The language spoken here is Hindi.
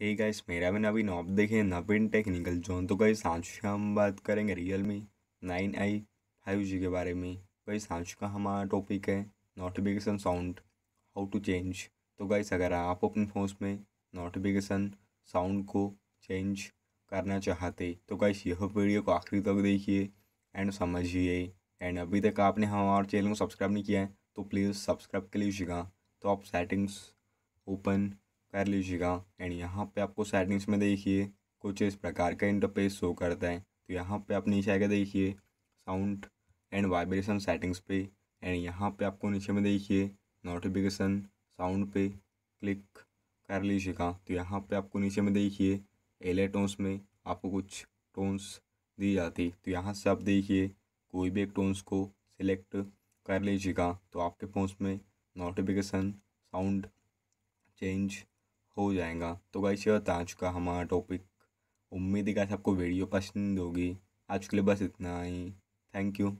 हे गाइस मेरा मैंने अभी नॉब देखे नवीन टेक्निकल जोन तो गाइस आज हम बात करेंगे Realme, nine I, five G के बारे में। गाइस आज का हमारा टॉपिक है notification sound how to change तो गाइस अगर आप अपने फ़ोन में नोटिफिकेशन साउंड को चेंज करना चाहते तो गाइस यह वीडियो को आखिरी तक देखिए एंड समझिए। एंड अभी तक आपने हमारे चैनल को सब्सक्राइब नहीं किया है तो प्लीज़ सब्सक्राइब कर लीजिएगा। तो आप सेटिंग्स ओपन कर लीजिएगा। एंड यहाँ पे आपको सेटिंग्स में देखिए, कुछ इस प्रकार का इंटरफेस शो करता है। तो यहाँ पे आप नीचे आकर देखिए साउंड एंड वाइब्रेशन सेटिंग्स पे। एंड यहाँ पे आपको नीचे में देखिए नोटिफिकेशन साउंड पे क्लिक कर लीजिएगा। तो यहाँ पे आपको नीचे में देखिए एले टोन्स में आपको कुछ टोन्स दी जाती। तो यहाँ से आप देखिए, कोई भी एक टोन्स को सिलेक्ट कर लीजिएगा। तो आपके फ़ोन में नोटिफिकेशन साउंड चेंज हो जाएगा। तो गाइस यह था आज का हमारा टॉपिक उम्मीद है गाइस आपको वीडियो पसंद होगी। आज के लिए बस इतना ही। Thank you